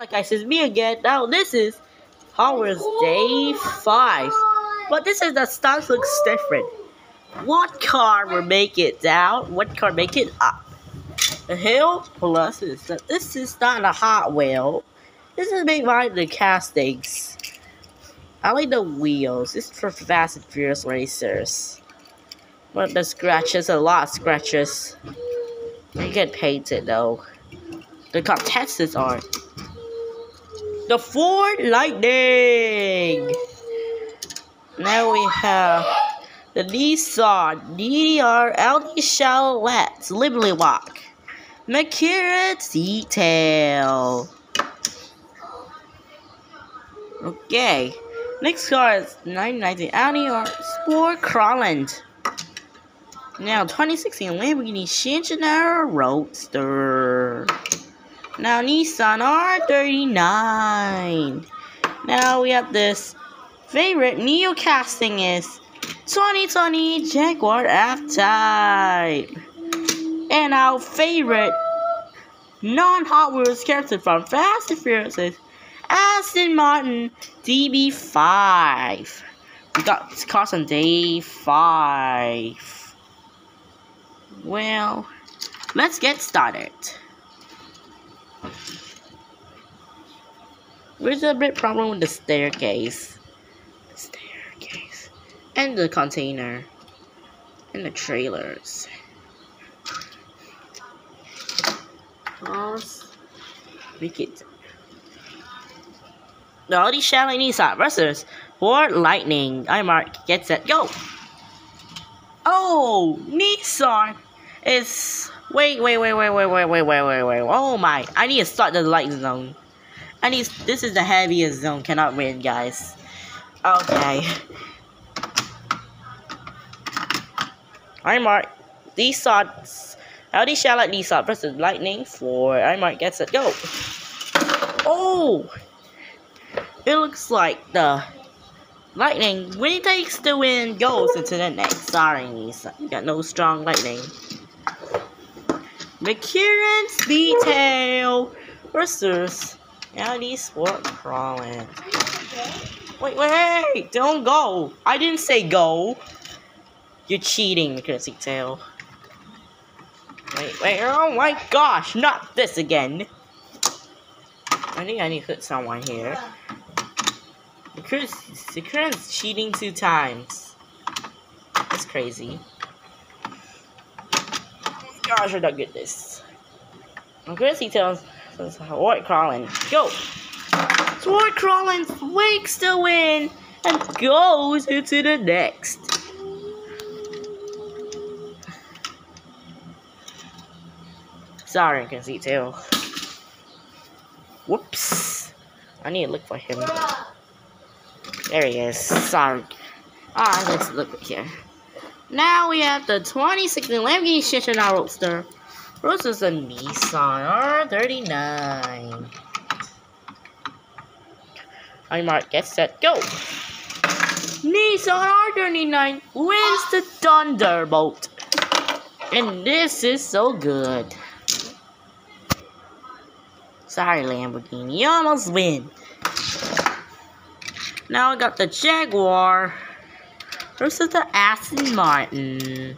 Like guys, it's me again. Now this is Hogwarts Day 5. But this is the stars looks different. What car will make it down? What car make it up? The hill plus is that this is not a Hot Wheel. This is made by the castings. I like the wheels. This is for Fast and Furious racers. But the scratches, a lot of scratches. They get painted though. The contestants are the Ford Lightning. Now we have the Nissan DDR LD Chalette Liberty Walk. Makira Detail. Okay. Next car is 990 Audi R Sport Crawland. Now 2016 Lamborghini Centenario Roadster. Now Nissan R39. Now we have this favorite Neo casting is 2020 Jaguar F-Type. And our favorite non-Hot Wheels character from Fast and Furious is Aston Martin DB5. We got this cars on day 5. Well, let's get started. There's a bit problem with the staircase. Staircase. And the container. And the trailers. Pause. Make it. The Audi Chalet Nissan versus Ford Lightning. I mark, get set, go! Oh, Nissan is Wait, wait, wait, wait, wait, wait, wait, wait, wait, wait. Oh my. I need to start the light zone. I need, this is the heaviest zone. Cannot win, guys. Okay. I mark these shots. Audi Charlotte these shots versus Lightning for I mark gets it. Go. Oh! It looks like the Lightning, when he takes the win, goes into the next. Sorry, Nissan. You got no strong Lightning. McKieran's detail versus Audi Sport Crawling. Wait, wait, don't go. I didn't say go. You're cheating, McKieran's detail. Wait, wait, oh my gosh, not this again. I think I need to hit someone here. McKieran's cheating two times. That's crazy gosh, I don't get this. I'm gonna see tells Sword crawling. Go! Sword crawling wakes the win and goes into the next. Sorry, I can see too. Whoops. I need to look for him. There he is. Sorry. Ah, let's look here. Now we have the 2016 Lamborghini Centenario Roadster versus a Nissan R39. I mark, get set, go! Nissan R39 wins the Thunderbolt. And this is so good. Sorry, Lamborghini, you almost win. Now I got the Jaguar versus the Aston Martin.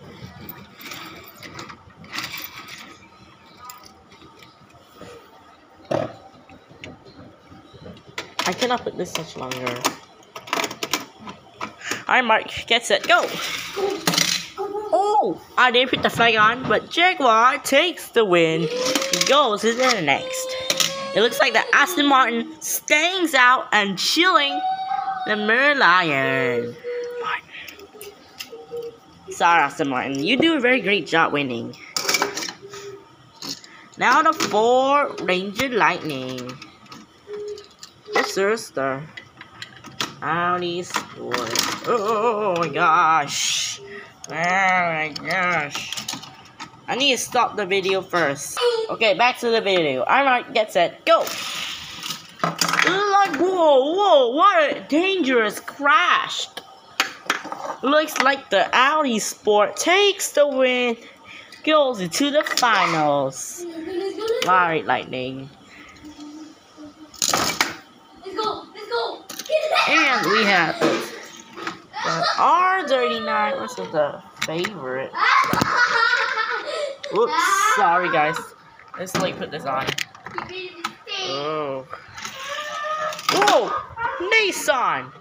I cannot put this much longer. Alright, Mark, get set, go! Oh! I didn't put the flag on, but Jaguar takes the win. He goes to the next. It looks like the Aston Martin stands out and chilling the Merlion. Sorry, Aston Martin. You do a very great job winning. Now the Ford Ranger Lightning. Star. Audi Sport. Oh my gosh. Oh my gosh. I need to stop the video first. Okay, back to the video. I'm right, get set, go! Like, whoa, whoa, what a dangerous crash! Looks like the Audi Sport takes the win, goes into the finals. Alright, Lightning. Have it. R39, which is the favorite. Oops, sorry guys. Let's like put this on. Oh. Whoa! Nissan!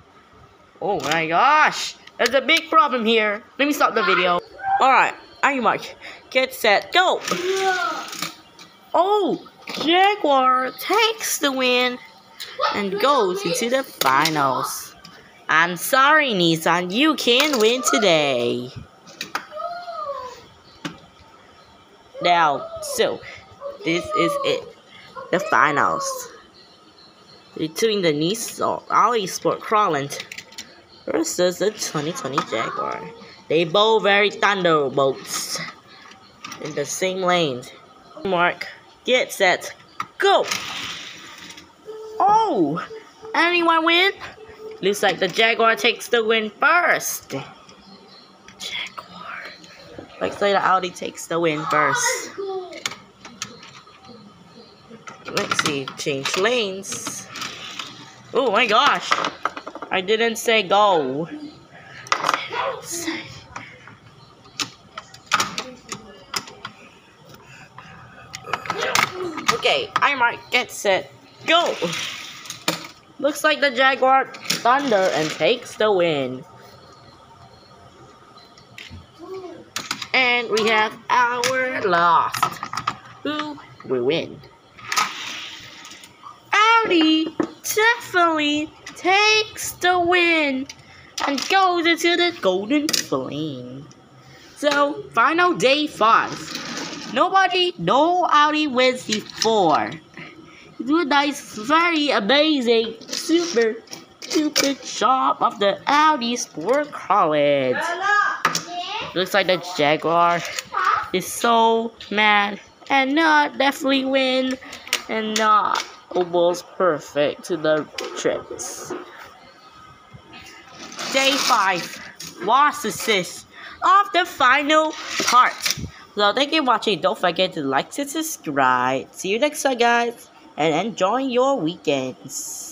Oh my gosh! There's a big problem here. Let me stop the video. Alright, I'm Mark. Get set, go! Oh! Jaguar takes the win and goes into the finals. I'm sorry, Nissan, you can't win today. Now, so, this is it. The finals. Between the Nissan Audi Sport Crawlant versus the 2020 Jaguar. They both very thunderbolts in the same lanes. Mark, get set, go! Oh! Anyone win? Looks like the Jaguar takes the win first. Jaguar. Looks like the Audi takes the win first. Let's see, change lanes. Oh my gosh! I didn't say go. Okay, I might get set, go! Looks like the Jaguar Thunder and takes the win. And we have our lost. Who will win? Audi definitely takes the win and goes into the golden flame. So, final day five. Nobody, no Audi wins before. A nice, very amazing, super, super job of the Audi Sport College. Looks like the Jaguar is so mad and not definitely win and not almost perfect to the trips. Day 5 was assist of the final part. So thank you for watching. Don't forget to like and subscribe. See you next time guys and enjoy your weekends.